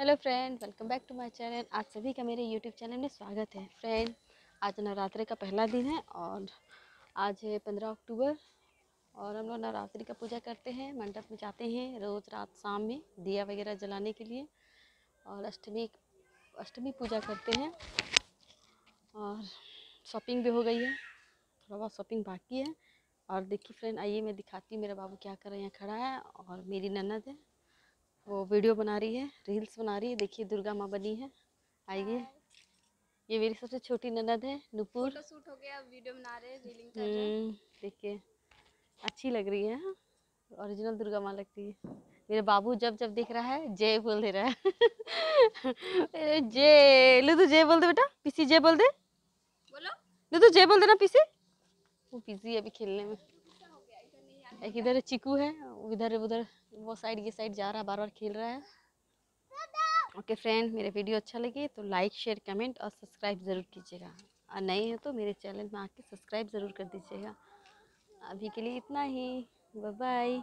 Hello friend, welcome back to my channel. आज सभी का मेरे यूट्यूब चैनल में स्वागत है। फ्रेंड, आज नवरात्रि का पहला दिन है और आज है पंद्रह अक्टूबर और हम लोग नवरात्रि का पूजा करते हैं, मंडप में जाते हैं रोज़ रात शाम में दिया वगैरह जलाने के लिए और अष्टमी अष्टमी पूजा करते हैं और शॉपिंग भी हो गई है, थोड़ा बहुत शॉपिंग बाकी है। और देखिए फ्रेंड, आइए मैं दिखाती हूँ मेरा बाबू क्या कर रहे हैं, खड़ा है और मेरी ननद है। वो वीडियो बना रही है रील्स बना रही है देखिए दुर्गा माँ बनी है आइए ये मेरी सबसे छोटी ननद है नुपुर। शूट हो गया वीडियो बना रहे हैं रीलिंग कर रहे हम्म, देखिए अच्छी लग रही है ओरिजिनल दुर्गा माँ लगती है। मेरे बाबू जब जब देख रहा है जय बोल दे रहा है। जय लो तो जय बोल दे बेटा पीसी जय बोल दे। बोलो। लो तो जय बोल देना पीसी। वो पीसी अभी खेलने में। एक इधर चिकू है इधर उधर, वो साइड ये साइड जा रहा है बार बार खेल रहा है। ओके फ्रेंड मेरे वीडियो अच्छा लगे तो लाइक शेयर कमेंट और सब्सक्राइब ज़रूर कीजिएगा। और नए हैं तो मेरे चैनल में आके सब्सक्राइब ज़रूर कर दीजिएगा। अभी के लिए इतना ही। Bye bye